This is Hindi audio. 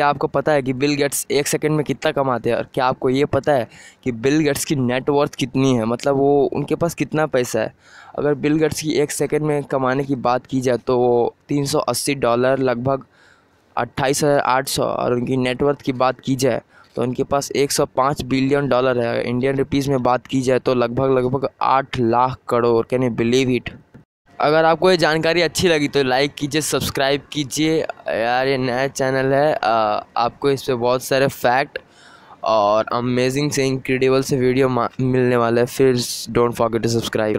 क्या आपको पता है कि बिल गेट्स एक सेकंड में कितना कमाते हैं? और क्या आपको ये पता है कि बिल गेट्स की नेटवर्थ कितनी है? मतलब वो उनके पास कितना पैसा है? अगर बिल गेट्स की एक सेकंड में कमाने की बात की जाए तो वो तीन सौ अस्सी डॉलर लगभग अट्ठाईस हज़ार आठ सौ और उनकी नेटवर्थ की बात की जाए तो उनके पास एक सौ पाँच बिलियन डॉलर है। इंडियन रुपीज़ में बात की जाए तो लगभग लगभग आठ lakh crore. Can you believe it अगर आपको ये जानकारी अच्छी लगी तो लाइक कीजिए सब्सक्राइब कीजिए। यार ये नया चैनल है। आ, आपको इस पर बहुत सारे फैक्ट और अमेजिंग से इनक्रेडिबल से वीडियो मिलने वाले हैं। फिर डोंट फॉरगेट टू सब्सक्राइब